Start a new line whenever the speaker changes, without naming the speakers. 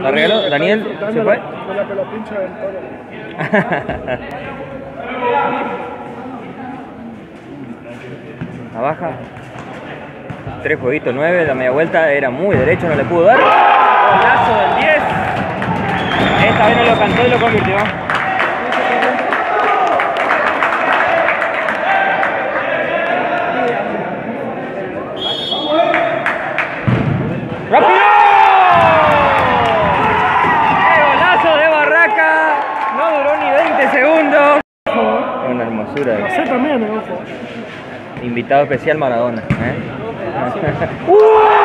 ¿La regaló? ¿Daniel se fue?
Con la
baja. Tres jueguitos, nueve, la media vuelta era muy derecho, no le pudo dar. Golazo del 10. Esta vez no lo cantó y lo convirtió.
Sé también, eh.
Invitado especial Maradona. ¿eh?